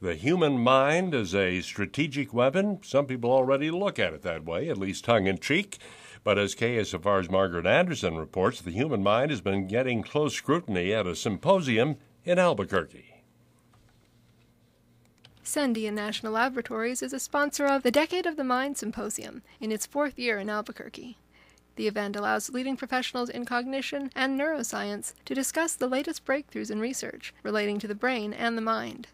The human mind is a strategic weapon. Some people already look at it that way, at least tongue in cheek. But as KSFR's Margaret Anderson reports, the human mind has been getting close scrutiny at a symposium in Albuquerque. Sandia National Laboratories is a sponsor of the Decade of the Mind Symposium in its fourth year in Albuquerque. The event allows leading professionals in cognition and neuroscience to discuss the latest breakthroughs in research relating to the brain and the mind.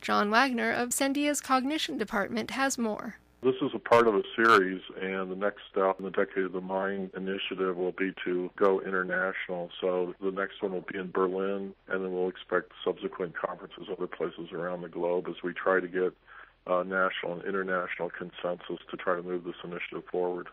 John Wagner of Sandia's Cognition Department has more. This is a part of a series, and the next step in the Decade of the Mind initiative will be to go international. So the next one will be in Berlin, and then we'll expect subsequent conferences other places around the globe as we try to get uh, national and international consensus to try to move this initiative forward.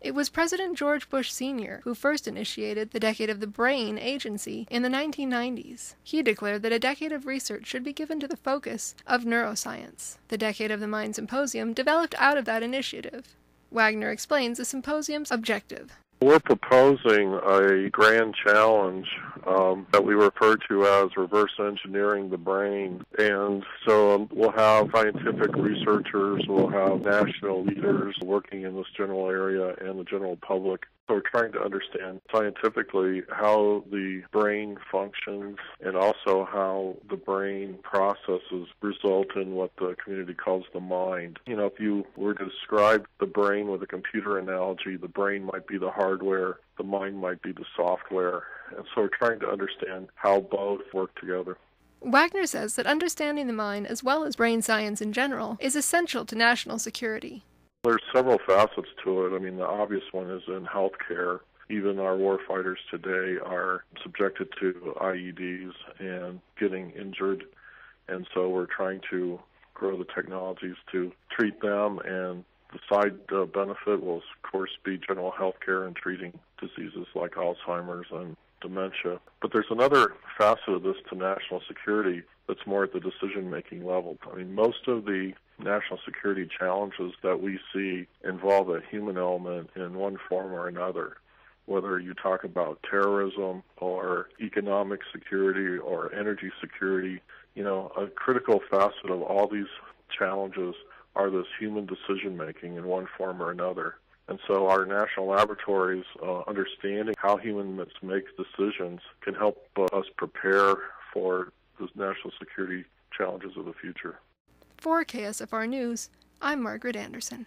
It was President George Bush Sr. who first initiated the Decade of the Brain agency in the 1990s. He declared that a decade of research should be given to the focus of neuroscience. The Decade of the Mind Symposium developed out of that initiative. Wagner explains the symposium's objective. We're proposing a grand challenge um, that we refer to as reverse engineering the brain. And so um, we'll have scientific researchers, we'll have national leaders working in this general area, and the general public so we're trying to understand scientifically how the brain functions and also how the brain processes result in what the community calls the mind. You know, if you were to describe the brain with a computer analogy, the brain might be the hardware, the mind might be the software. And so we're trying to understand how both work together. Wagner says that understanding the mind as well as brain science in general is essential to national security. There's several facets to it. I mean, the obvious one is in healthcare. Even our warfighters today are subjected to IEDs and getting injured. And so we're trying to grow the technologies to treat them. And the side uh, benefit will, of course, be general health care and treating diseases like Alzheimer's and dementia. But there's another facet of this to national security that's more at the decision making level. I mean, most of the national security challenges that we see involve a human element in one form or another. Whether you talk about terrorism or economic security or energy security, you know, a critical facet of all these challenges are this human decision making in one form or another. And so our national laboratories uh, understanding how humans make decisions can help uh, us prepare for the national security challenges of the future. For KSFR News, I'm Margaret Anderson.